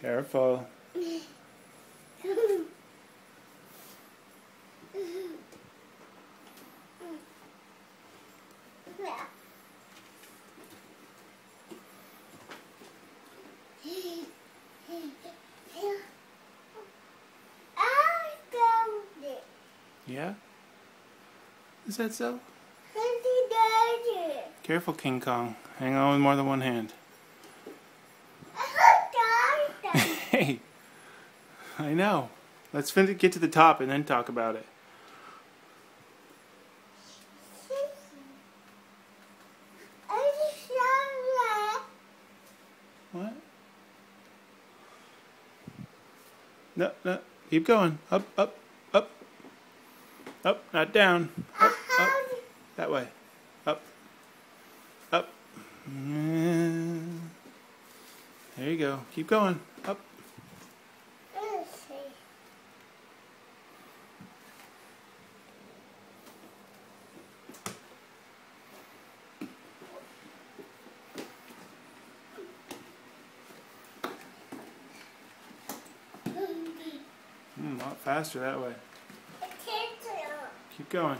Careful. Yeah? Is that so? Careful, King Kong. Hang on with more than one hand. I know. Let's get to the top and then talk about it. What? No, no. Keep going. Up, up, up. Up, not down. Up, up. That way. Up. Up. Mm. There you go. Keep going. Up. Mm, a lot faster that way. Keep going.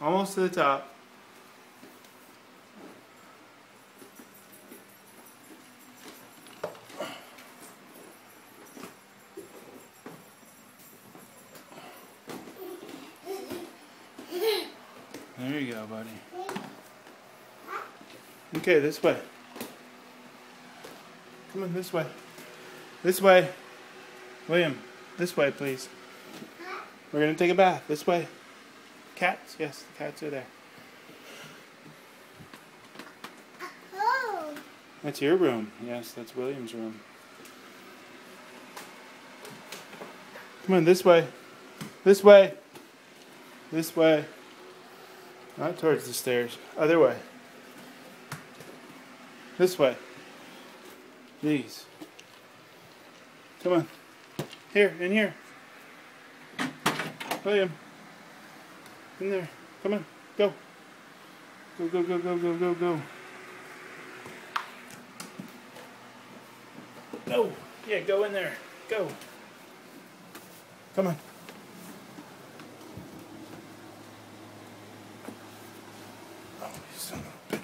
Almost to the top. There you go, buddy. Okay, this way. Come on, this way. This way. William, this way, please. We're going to take a bath. This way. Cats? Yes, the cats are there. That's your room. Yes, that's William's room. Come on, this way. This way. This way. Not towards the stairs. Other way. This way. Jeez. Come on. Here, in here. William. In there. Come on. Go. Go, go, go, go, go, go, go. Go. Yeah, go in there. Go. Come on. Oh, son of a bitch.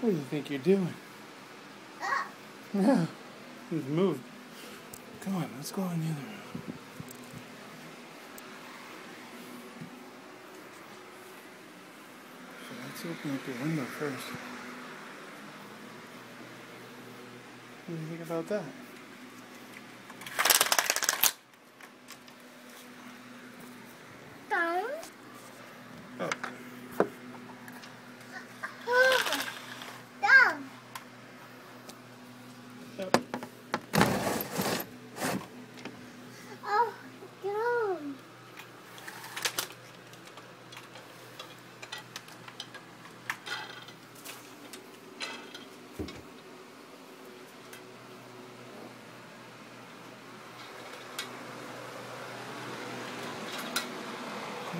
What do you think you're doing? Yeah. He's moved. Come on, let's go in the other room. So let's open up the window first. What do you think about that? Oh, yep. Oh, no.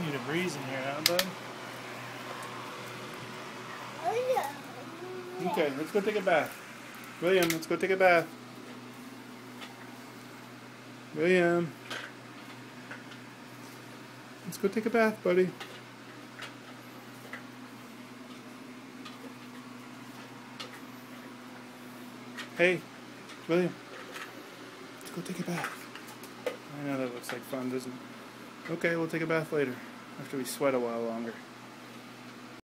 You a breeze in here, huh, bud? Okay, let's go take a bath. William, let's go take a bath. William. Let's go take a bath, buddy. Hey, William. Let's go take a bath. I know that looks like fun, doesn't it? Okay, we'll take a bath later. After we sweat a while longer.